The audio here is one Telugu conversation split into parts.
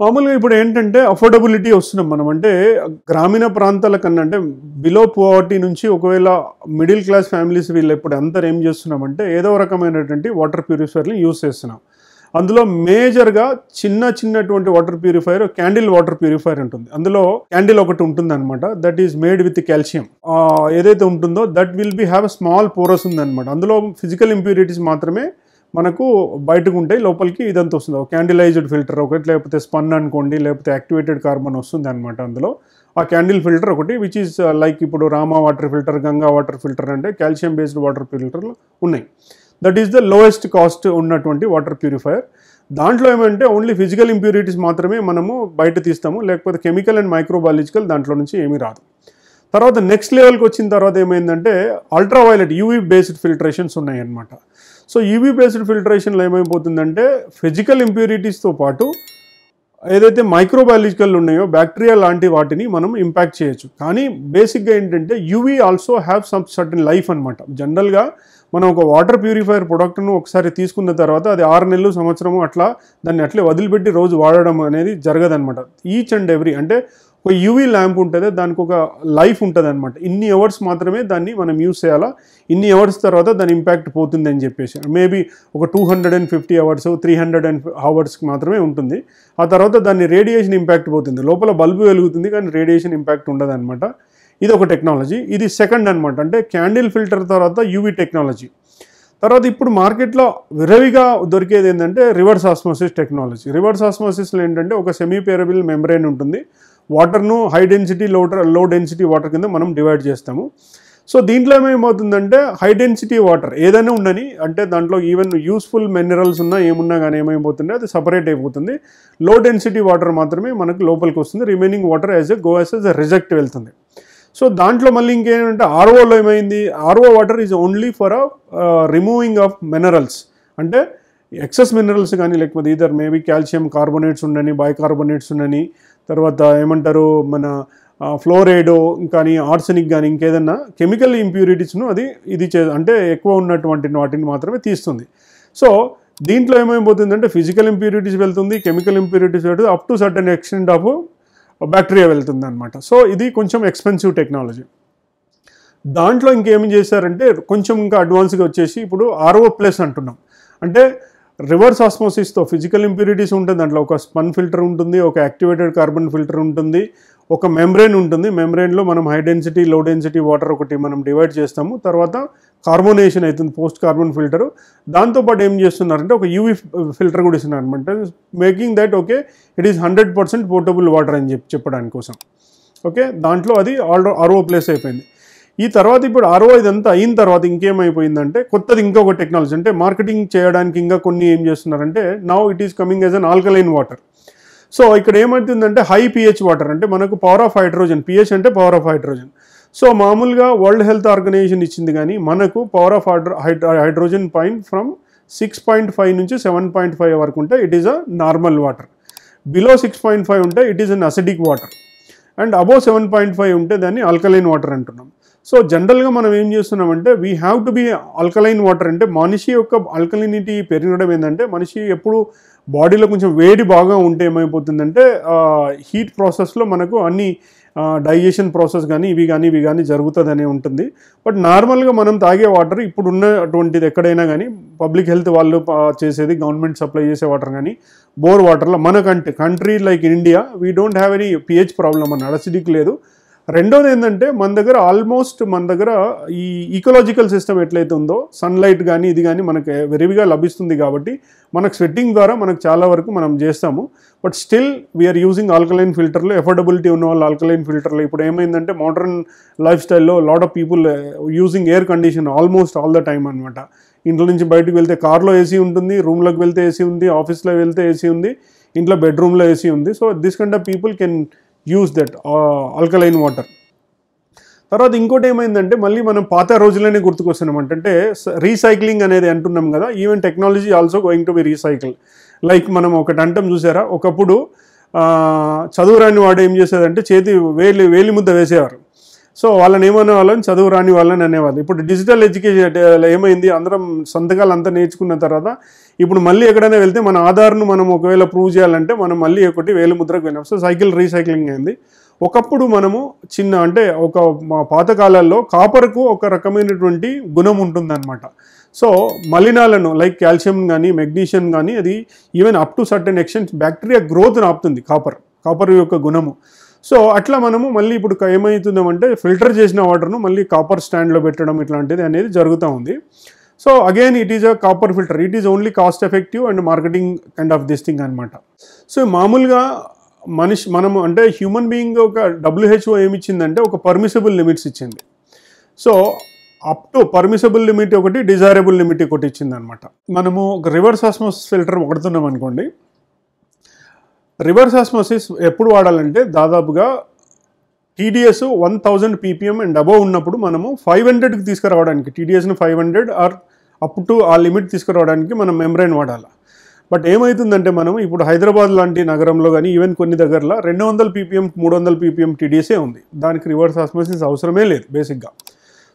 మామూలుగా ఇప్పుడు ఏంటంటే అఫోర్డబిలిటీ వస్తున్నాం మనం. అంటే గ్రామీణ ప్రాంతాల కన్నా అంటే బిలో పోవర్టీ నుంచి ఒకవేళ మిడిల్ క్లాస్ ఫ్యామిలీస్ వీళ్ళు ఇప్పుడు అందరు ఏం చేస్తున్నామంటే ఏదో రకమైనటువంటి వాటర్ ప్యూరిఫైర్ని యూస్ చేస్తున్నాం. అందులో మేజర్గా చిన్న చిన్నటువంటి water purifier candle water purifier ఉంటుంది. అందులో క్యాండిల్ ఒకటి ఉంటుంది అనమాట that is made with calcium ఏదైతే ఉంటుందో that will be have small porous ఉంది అనమాట అందులో ఫిజికల్ ఇంప్యూరిటీస్ మాత్రమే మనకు బయటకు ఉంటాయి లోపలికి ఇదంతా వస్తుంది. ఒక క్యాండిలైజ్డ్ ఫిల్టర్ ఒకటి లేకపోతే స్పన్ అనుకోండి లేకపోతే యాక్టివేటెడ్ కార్బన్ వస్తుంది అనమాట అందులో. ఆ క్యాండిల్ ఫిల్టర్ ఒకటి విచ్ ఈస్ లైక్ ఇప్పుడు Rama water filter Ganga water filter అంటే కాల్షియం బేస్డ్ వాటర్ ఫిల్టర్లు ఉన్నాయి. That is the lowest cost ఉన్నటువంటి వాటర్ ప్యూరిఫైయర్. దాంట్లో ఏమంటే ఓన్లీ ఫిజికల్ ఇంప్యూరిటీస్ మాత్రమే మనము బయట తీస్తాము లేకపోతే కెమికల్ అండ్ మైక్రోబయాలజికల్ దాంట్లో నుంచి ఏమీ రాదు. తర్వాత నెక్స్ట్ లెవెల్కి వచ్చిన తర్వాత ఏమైందంటే అల్ట్రావైలెట్ యూవీ బేస్డ్ ఫిల్టరేషన్స్ ఉన్నాయి అనమాట సో యూవీ బేస్డ్ ఫిల్టరేషన్లో ఏమైపోతుందంటే ఫిజికల్ ఇంప్యూరిటీస్తో పాటు ఏదైతే మైక్రోబయాలజికల్ ఉన్నాయో బ్యాక్టీరియా లాంటి వాటిని మనం ఇంపాక్ట్ చేయొచ్చు. కానీ బేసిక్గా ఏంటంటే UV also have some certain life అనమాట జనరల్గా మనం ఒక వాటర్ ప్యూరిఫైయర్ ప్రొడక్ట్ను ఒకసారి తీసుకున్న తర్వాత అది ఆరు నెలలు సంవత్సరము అట్లా దాన్ని అట్లే వదిలిపెట్టి రోజు వాడడం అనేది జరగదనమాట ఈచ్ అండ్ ఎవ్రీ అంటే ఒక యూవీ ల్యాంప్ ఉంటుంది దానికి ఒక లైఫ్ ఉంటుంది అనమాట ఇన్ని అవర్స్ మాత్రమే దాన్ని మనం యూస్ చేయాలా? ఇన్ని అవర్స్ తర్వాత దాని ఇంపాక్ట్ పోతుంది అని చెప్పేసి. మేబీ ఒక two hundred and fifty hours three hundred and అవర్స్కి మాత్రమే ఉంటుంది. ఆ తర్వాత దాన్ని రేడియేషన్ ఇంపాక్ట్ పోతుంది. లోపల బల్బు వెలుగుతుంది కానీ రేడియేషన్ ఇంపాక్ట్ ఉండదు అనమాట ఇది ఒక టెక్నాలజీ ఇది సెకండ్ అనమాట అంటే క్యాండిల్ ఫిల్టర్ తర్వాత యూవీ టెక్నాలజీ తర్వాత ఇప్పుడు మార్కెట్లో విరవిగా దొరికేది ఏంటంటే రివర్స్ ఆస్మోసిస్ టెక్నాలజీ రివర్స్ ఆస్మోసిస్లో ఏంటంటే ఒక సెమీ పేరబుల్ మెంబ్రెయిన్ ఉంటుంది. వాటర్ను హై డెన్సిటీ లో లో డెన్సిటీ వాటర్ కింద మనం డివైడ్ చేస్తాము. సో దీంట్లో ఏమైపోతుందంటే హై డెన్సిటీ వాటర్ ఏదైనా ఉండని అంటే దాంట్లో ఈవెన్ యూస్ఫుల్ మినరల్స్ ఉన్నా ఏమున్నా కానీ ఏమైపోతుంటే అది సపరేట్ అయిపోతుంది. లో డెన్సిటీ వాటర్ మాత్రమే మనకు లోపలికి వస్తుంది. Remaining water as a go as a reject వెళ్తుంది. సో దాంట్లో మళ్ళీ ఇంకేంటంటే ఆర్ఓలో ఏమైంది? RO water is only for removing of minerals. అంటే ఎక్సెస్ మినరల్స్ కానీ లేకపోతే ఇదర్ మేబీ కాల్షియం కార్బోనేట్స్ ఉండని బైకార్బోనేట్స్ ఉండని తర్వాత ఏమంటారు మన ఫ్లోరైడో కానీ ఆర్సనిక్ కానీ ఇంకేదన్నా కెమికల్ ఇంప్యూరిటీస్ను అది ఇది చే అంటే ఎక్కువ ఉన్నటువంటి వాటిని మాత్రమే తీస్తుంది. సో దీంట్లో ఏమైపోతుందంటే ఫిజికల్ ఇంప్యూరిటీస్ వెళ్తుంది కెమికల్ ఇంప్యూరిటీస్ వెళ్తుంది up to certain extent of bacteria వెళ్తుంది అనమాట సో ఇది కొంచెం ఎక్స్పెన్సివ్ టెక్నాలజీ. దాంట్లో ఇంకేం చేశారంటే కొంచెం ఇంకా అడ్వాన్స్గా వచ్చేసి ఇప్పుడు ఆర్ఓ ప్లస్ అంటున్నాం. అంటే రివర్స్ ఆస్మోసిస్తో ఫిజికల్ ఇంప్యూరిటీస్ ఉంటుంది. దాంట్లో ఒక స్పన్ ఫిల్టర్ ఉంటుంది ఒక యాక్టివేటెడ్ కార్బన్ ఫిల్టర్ ఉంటుంది ఒక మెంబ్రెయిన్ ఉంటుంది. మెంబ్రెయిన్లో మనం high density low density water ఒకటి మనం డివైడ్ చేస్తాము. తర్వాత కార్బోనేషన్ అవుతుంది పోస్ట్ కార్బన్ ఫిల్టర్. దాంతోపాటు ఏం చేస్తున్నారంటే ఒక యూవీ ఫిల్టర్ కూడా ఇస్తున్నారు అనమాట making that okay it is hundred percent portable water అని చెప్పి చెప్పడానికి కోసం. ఓకే దాంట్లో అది ఆల్రో ఆర్ఓ ప్లేస్ అయిపోయింది. ఈ తర్వాత ఇప్పుడు ఆర్ఓ ఇదంతా అయిన తర్వాత ఇంకేమైపోయిందంటే కొత్తది ఇంకొక టెక్నాలజీ అంటే మార్కెటింగ్ చేయడానికి ఇంకా కొన్ని ఏం చేస్తున్నారంటే now it is coming as an alkaline water so ఇక్కడ ఏమవుతుందంటే హై పిహెచ్ వాటర్ అంటే మనకు పవర్ ఆఫ్ హైడ్రోజన్ పిహెచ్ అంటే పవర్ ఆఫ్ హైడ్రోజన్ సో మామూలుగా వరల్డ్ హెల్త్ ఆర్గనైజేషన్ ఇచ్చింది కానీ మనకు power of hydro hydrogen point from six point five నుంచి సెవెన్ పాయింట్ ఫైవ్ వరకు ఉంటే it is a normal water below six point five ఉంటే it is an acidic water and above seven point five ఉంటే దాన్ని ఆల్కలైన్ వాటర్ అంటున్నాం. సో జనరల్గా మనం ఏం చేస్తున్నామంటే we have to be alkaline water అంటే మనిషి యొక్క ఆల్కలైనిటీ పెరగడం ఏంటంటే మనిషి ఎప్పుడు బాడీలో కొంచెం వేడి బాగా ఉంటే ఏమైపోతుందంటే హీట్ ప్రాసెస్లో మనకు అన్ని డైజెషన్ ప్రాసెస్ కానీ ఇవి కానీ ఇవి కానీ జరుగుతుందనే ఉంటుంది. బట్ నార్మల్గా మనం తాగే వాటర్ ఇప్పుడు ఉన్నటువంటిది ఎక్కడైనా కానీ పబ్లిక్ హెల్త్ వాళ్ళు చేసేది గవర్నమెంట్ సప్లై చేసే వాటర్ కానీ బోర్ వాటర్లో మన country country like India we don't have any pH problem అన్న అడసిడిక్ లేదు. రెండోది ఏంటంటే మన దగ్గర ఆల్మోస్ట్ మన దగ్గర ఈ ఈకలాజికల్ సిస్టమ్ ఎట్లయితే ఉందో సన్లైట్ కానీ ఇది కానీ మనకు వెరివిగా లభిస్తుంది కాబట్టి మనకు స్వెట్టింగ్ ద్వారా మనకు చాలా వరకు మనం చేస్తాము. But still we're using alkaline ఫిల్టర్లు ఎఫోర్డబిలిటీ ఉన్న వాళ్ళు ఆల్కలైన్ ఫిల్టర్లు ఇప్పుడు ఏమైందంటే మోడర్న్ లైఫ్ స్టైల్లో lot of people using air condition almost all the time అనమాట ఇంట్లో నుంచి బయటకు వెళ్తే కార్లో ఏసీ ఉంటుంది రూమ్లోకి వెళ్తే ఏసీ ఉంది ఆఫీస్లో వెళ్తే ఏసీ ఉంది ఇంట్లో బెడ్రూమ్లో ఏసీ ఉంది. So this kind of people can use that alkaline water తర్వాత ఇంకోటి ఏమైందంటే మళ్ళీ మనం పాత రోజులనే గుర్తుకొస్తున్నాం అంటే రీసైక్లింగ్ అనేది అంటున్నాం కదా even technology also going to be recycle like మనం ఒకటి అంటాం చూసారా ఒకప్పుడు చదువురాని వాడు ఏం చేసేదంటే చేతి వేలి వేలి ముద్ద వేసేవారు. సో వాళ్ళని ఏమనే వాళ్ళని చదువు రాని వాళ్ళని అనేవాళ్ళు. ఇప్పుడు డిజిటల్ ఎడ్యుకేషన్ ఏమైంది? అందరం సంతకాలు అంతా నేర్చుకున్న తర్వాత ఇప్పుడు మళ్ళీ ఎక్కడైనా వెళ్తే మన ఆధార్ను మనం ఒకవేళ ప్రూవ్ చేయాలంటే మనం మళ్ళీ ఒకటి వేలు ముద్రకు వెళ్ళాం. సో సైకిల్ రీసైక్లింగ్ అయింది. ఒకప్పుడు మనము చిన్న అంటే ఒక మా పాతకాలాల్లో కాపర్కు ఒక రకమైనటువంటి గుణం ఉంటుందన్నమాట. సో మలినాలను లైక్ కాల్షియం కానీ మెగ్నీషియం కానీ అది even up to certain extent bacteria గ్రోత్ని ఆపుతుంది కాపర్ కాపర్ యొక్క గుణము. సో అట్లా మనము మళ్ళీ ఇప్పుడు ఏమవుతుందంటే ఫిల్టర్ చేసిన వాటర్ను మళ్ళీ కాపర్ స్టాండ్లో పెట్టడం ఇట్లాంటిది అనేది జరుగుతూ ఉంది. So again it is a copper filter it is only cost effective and marketing kind of this thing అనమాట సో మామూలుగా మనిషి మనము అంటే హ్యూమన్ బీయింగ్ ఒక డబ్ల్యూహెచ్ఓ ఏమి ఇచ్చిందంటే ఒక పర్మిసబుల్ లిమిట్స్ ఇచ్చింది. So up to permissible limit ఒకటి డిజైరబుల్ లిమిట్ ఒకటి ఇచ్చింది అనమాట మనము ఒక రివర్స్ ఆస్మోస్ ఫిల్టర్ వాడుతున్నాం అనుకోండి. రివర్స్ ఆస్మోసిస్ ఎప్పుడు వాడాలంటే దాదాపుగా TDS one thousand ppm and above ఉన్నప్పుడు మనము ఫైవ్ హండ్రెడ్కి తీసుకురావడానికి టీడీఎస్ని five hundred or up to ఆ లిమిట్ తీసుకురావడానికి మనం మెమ్రైన్ వాడాలి. బట్ ఏమవుతుందంటే మనం ఇప్పుడు హైదరాబాద్ లాంటి నగరంలో కానీ ఈవెన్ కొన్ని దగ్గరలో రెండు వందల పీపీఎం మూడు వందల పీపీఎం టీడీఎస్ఏ ఉంది. దానికి రివర్స్ ఆస్మోసిస్ అవసరమే లేదు బేసిక్గా.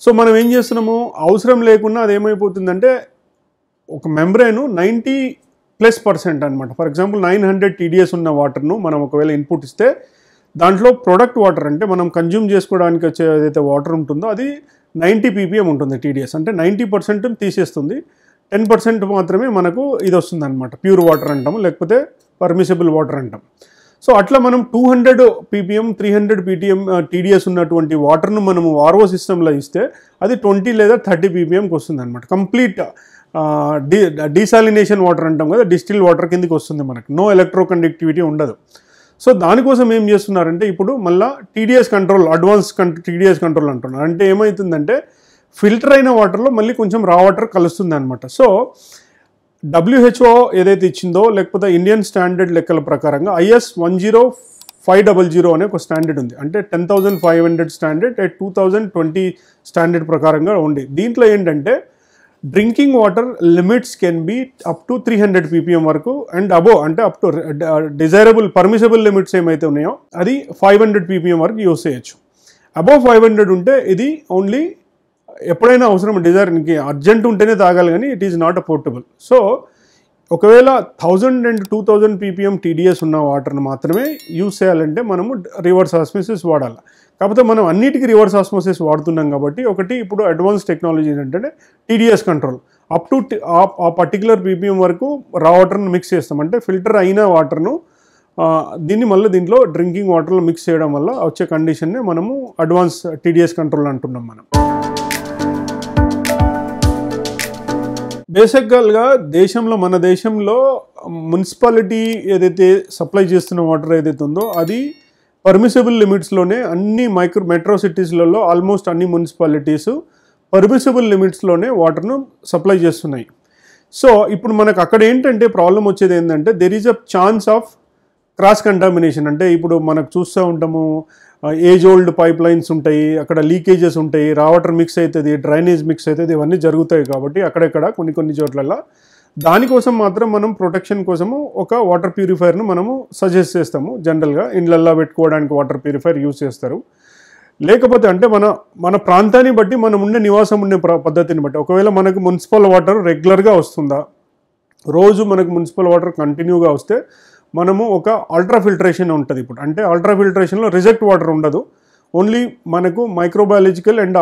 సో మనం ఏం చేస్తున్నాము? అవసరం లేకుండా అది ఏమైపోతుందంటే ఒక మెంబ్రైన్ నైంటీ ప్లస్ పర్సెంట్ అనమాట for example nine hundred TDS ఉన్న వాటర్ను మనం ఒకవేళ ఇన్పుట్ ఇస్తే దాంట్లో ప్రొడక్ట్ వాటర్ అంటే మనం కన్జ్యూమ్ చేసుకోవడానికి వచ్చే ఏదైతే వాటర్ ఉంటుందో అది నైంటీ పీపీఎం ఉంటుంది టీడీఎస్. అంటే నైంటీ పర్సెంట్ తీసేస్తుంది. టెన్ పర్సెంట్ మాత్రమే మనకు ఇది వస్తుంది అనమాట ప్యూర్ వాటర్ అంటాము లేకపోతే పర్మిసిబుల్ వాటర్ అంటాం. సో అట్లా మనం two hundred ppm three hundred ppm TDS ఉన్నటువంటి వాటర్ను మనము ఆర్ఓ సిస్టంలో ఇస్తే అది ట్వంటీ లేదా థర్టీ పీపీఎంకి వస్తుంది అనమాట కంప్లీట్ డి డీసాలినేషన్ వాటర్ అంటాం కదా డిస్టిల్ వాటర్ కిందకి వస్తుంది మనకు. నో ఎలక్ట్రో కండక్టివిటీ ఉండదు. సో దానికోసం ఏం చేస్తున్నారంటే ఇప్పుడు మళ్ళీ TDS control advance cum TDS control అంటున్నారు. అంటే ఏమవుతుందంటే ఫిల్టర్ అయిన వాటర్లో మళ్ళీ కొంచెం రా వాటర్ కలుస్తుంది అనమాట సో డబ్ల్యూహెచ్ఓ ఏదైతే ఇచ్చిందో లేకపోతే ఇండియన్ స్టాండర్డ్ లెక్కల ప్రకారంగా IS one zero five double zero అనే ఒక స్టాండర్డ్ ఉంది. అంటే ten thousand five hundred standard and two thousand twenty standard ప్రకారంగా ఉంది. దీంట్లో ఏంటంటే drinking water limits can be up to three hundred ppm వరకు అండ్ అబో అంటే up to desirable permissible limits ఏమైతే ఉన్నాయో అది ఫైవ్ హండ్రెడ్ పీపీఎం వరకు యూస్ చేయొచ్చు. అబోవ్ ఫైవ్ హండ్రెడ్ ఉంటే ఇది ఓన్లీ ఎప్పుడైనా అవసరం డిజైర్ ఇంకే అర్జెంట్ ఉంటేనే తాగాలి కానీ it is not a portable so ఒకవేళ thousand and two thousand ppm TDS ఉన్న వాటర్ని మాత్రమే యూస్ చేయాలంటే మనము రివర్స్ ఆస్మోసిస్ వాడాలి. కాకపోతే మనం అన్నిటికీ రివర్స్ ఆస్మోసిస్ వాడుతున్నాం కాబట్టి ఒకటి ఇప్పుడు అడ్వాన్స్ టెక్నాలజీ ఏంటంటే టీడీఎస్ కంట్రోల్ అప్ టు ఆ పర్టికులర్ పీపీఎం వరకు రా వాటర్ను మిక్స్ చేస్తాం. అంటే ఫిల్టర్ అయిన వాటర్ను దీన్ని మళ్ళీ దీంట్లో డ్రింకింగ్ వాటర్లో మిక్స్ చేయడం వల్ల వచ్చే కండిషన్నే మనము అడ్వాన్స్ టీడీఎస్ కంట్రోల్ అంటున్నాం మనం. బేసిక్గా దేశంలో మన దేశంలో మున్సిపాలిటీ ఏదైతే సప్లై చేస్తున్న వాటర్ ఏదైతే ఉందో అది పర్మిసిబుల్ లిమిట్స్లోనే అన్ని మైక్రో మెట్రో సిటీస్లలో ఆల్మోస్ట్ అన్ని మున్సిపాలిటీస్ పర్మిసిబుల్ లిమిట్స్లోనే వాటర్ను సప్లై చేస్తున్నాయి. సో ఇప్పుడు మనకు అక్కడ ఏంటంటే ప్రాబ్లం వచ్చేది ఏంటంటే there is a chance of cross contamination అంటే ఇప్పుడు మనకు చూస్తూ ఉంటాము ఏజ్ ఓల్డ్ పైప్ లైన్స్ ఉంటాయి అక్కడ లీకేజెస్ ఉంటాయి రా వాటర్ మిక్స్ అవుతుంది డ్రైనేజ్ మిక్స్ అవుతుంది ఇవన్నీ జరుగుతాయి కాబట్టి అక్కడక్కడ కొన్ని కొన్ని చోట్లలో దానికోసం మాత్రం మనం ప్రొటెక్షన్ కోసము ఒక వాటర్ ప్యూరిఫైర్ను మనము సజెస్ట్ చేస్తాము. జనరల్గా ఇండ్లల్లో పెట్టుకోవడానికి వాటర్ ప్యూరిఫైర్ యూజ్ చేస్తారు. లేకపోతే అంటే మన మన ప్రాంతాన్ని బట్టి మనం ఉండే నివాసం ఉండే పద్ధతిని బట్టి. ఒకవేళ మనకు మున్సిపల్ వాటర్ రెగ్యులర్గా వస్తుందా రోజు మనకు మున్సిపల్ వాటర్ కంటిన్యూగా వస్తే మనము ఒక అల్ట్రా ఫిల్టరేషన్ ఉంటుంది ఇప్పుడు. అంటే అల్ట్రా ఫిల్టరేషన్లో రిజెక్ట్ వాటర్ ఉండదు. ఓన్లీ మనకు మైక్రోబయాలజికల్ అండ్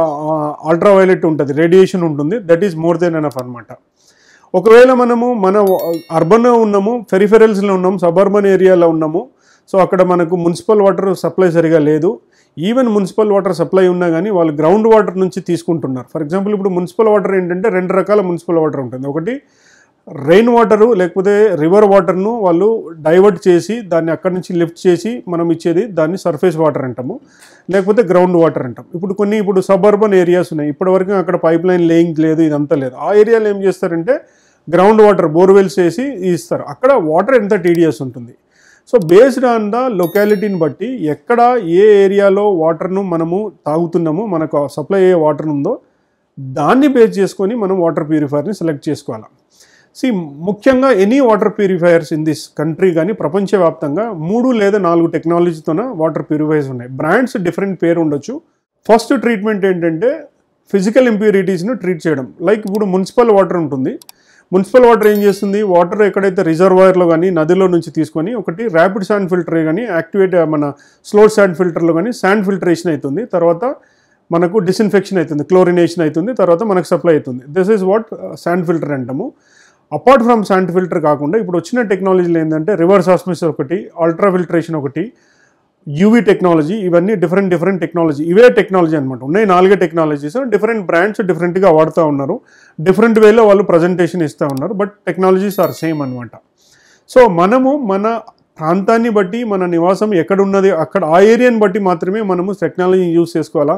అల్ట్రా వైలెట్ ఉంటుంది. రేడియేషన్ ఉంటుంది. That is more than enough అనమాట ఒకవేళ మనము మన uh, అర్బన్లో ఉన్నాము ఫెరిఫెరల్స్లో ఉన్నాము సబర్బన్ ఏరియాలో ఉన్నాము సో అక్కడ మనకు మున్సిపల్ వాటర్ సప్లై సరిగా లేదు. ఈవెన్ మున్సిపల్ వాటర్ సప్లై ఉన్నా కానీ వాళ్ళు గ్రౌండ్ వాటర్ నుంచి తీసుకుంటున్నారు. ఫర్ ఎగ్జాంపుల్ ఇప్పుడు మున్సిపల్ వాటర్ ఏంటంటే రెండు రకాల మున్సిపల్ వాటర్ ఉంటుంది. ఒకటి రెయిన్ వాటరు లేకపోతే రివర్ వాటర్ను వాళ్ళు డైవర్ట్ చేసి దాన్ని అక్కడి నుంచి లిఫ్ట్ చేసి మనం ఇచ్చేది దాన్ని సర్ఫేస్ వాటర్ అంటాము. లేకపోతే గ్రౌండ్ వాటర్ అంటాం. ఇప్పుడు కొన్ని ఇప్పుడు సబర్బన్ ఏరియాస్ ఉన్నాయి. ఇప్పటివరకు అక్కడ పైప్ లైన్ లేయింగ్ లేదు ఇదంతా లేదు. ఆ ఏరియాలో ఏం చేస్తారంటే గ్రౌండ్ వాటర్ బోర్వెల్స్ వేసి ఇస్తారు. అక్కడ వాటర్ ఎంత టీడీఎస్ ఉంటుంది. సో బేస్డ్ ఆన్ ద లొకాలిటీని బట్టి ఎక్కడ ఏ ఏరియాలో వాటర్ను మనము తాగుతున్నామో మనకు సప్లై అయ్యే వాటర్ ఉందో దాన్ని బేస్ చేసుకొని మనం వాటర్ ప్యూరిఫైయర్ని సెలెక్ట్ చేసుకోవాలి. సి ముఖ్యంగా any water purifiers in this country కానీ ప్రపంచవ్యాప్తంగా మూడు లేదా నాలుగు టెక్నాలజీతోన వాటర్ ప్యూరిఫైయర్స్ ఉన్నాయి. బ్రాండ్స్ డిఫరెంట్ పేరు ఉండొచ్చు. ఫస్ట్ ట్రీట్మెంట్ ఏంటంటే ఫిజికల్ ఇంప్యూరిటీస్ను ట్రీట్ చేయడం. లైక్ ఇప్పుడు మున్సిపల్ వాటర్ ఉంటుంది. మున్సిపల్ వాటర్ ఏం చేస్తుంది? వాటర్ ఎక్కడైతే రిజర్వాయర్లో కానీ నదిలో నుంచి తీసుకొని ఒకటి ర్యాపిడ్ శాండ్ ఫిల్టర్ కానీ యాక్టివేట్ మన స్లో శాండ్ ఫిల్టర్లో కానీ శాండ్ ఫిల్టరేషన్ అవుతుంది తర్వాత మనకు డిస్ఇన్ఫెక్షన్ అవుతుంది క్లోరినేషన్ అవుతుంది తర్వాత మనకు సప్లై అవుతుంది. This is what sand filter అంటాము. అపార్ట్ ఫ్రమ్ శాండ్ ఫిల్టర్ కాకుండా ఇప్పుడు వచ్చిన టెక్నాలజీలు ఏంటంటే రివర్స్ ఆస్మిస్ ఒకటి అల్ట్రా ఫిల్టరేషన్ ఒకటి యూవీ టెక్నాలజీ ఇవన్నీ డిఫరెంట్ డిఫరెంట్ టెక్నాలజీ ఇవే టెక్నాలజీ అనమాట ఉన్నాయి నాలుగే టెక్నాలజీస్ డిఫరెంట్ బ్రాండ్స్ డిఫరెంట్గా వాడుతూ ఉన్నారు. డిఫరెంట్ వేలో వాళ్ళు ప్రజెంటేషన్ ఇస్తూ ఉన్నారు. బట్ టెక్నాలజీస్ ఆర్ సేమ్ అనమాట సో మనము మన ప్రాంతాన్ని బట్టి మన నివాసం ఎక్కడ ఉన్నది అక్కడ ఆ ఏరియాని బట్టి మాత్రమే మనము టెక్నాలజీని యూస్ చేసుకోవాలా?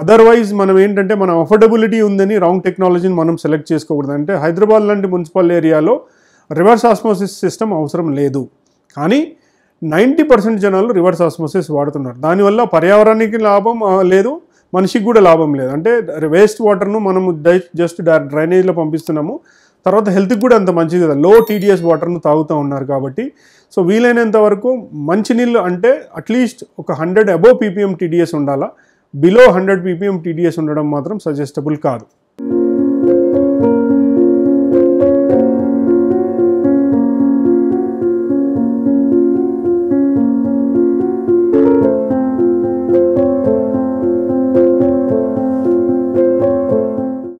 అదర్వైజ్ మనం ఏంటంటే మన అఫోర్డబిలిటీ ఉందని రాంగ్ టెక్నాలజీని మనం సెలెక్ట్ చేసుకోకూడదు. అంటే హైదరాబాద్ లాంటి మున్సిపల్ ఏరియాలో రివర్స్ ఆస్మోసిస్ సిస్టమ్ అవసరం లేదు. కానీ నైంటీ పర్సెంట్ జనాలు రివర్స్ ఆస్మోసిస్ వాడుతున్నారు. దానివల్ల పర్యావరణానికి లాభం లేదు మనిషికి కూడా లాభం లేదు. అంటే వేస్ట్ వాటర్ను మనము జస్ట్ డ్రైనేజ్లో పంపిస్తున్నాము. తర్వాత హెల్త్కి కూడా అంత మంచిది కదా. లో టీడీఎస్ వాటర్ను తాగుతూ ఉన్నారు కాబట్టి. సో వీలైనంత వరకు మంచినీళ్ళు అంటే అట్లీస్ట్ ఒక హండ్రెడ్ అబోవ్ పీపీఎం టీడీఎస్ ఉండాలా? బిలో హండ్రెడ్ పీపీఎం టీడీఎస్ ఉండడం మాత్రం సజెస్టబుల్ కాదు.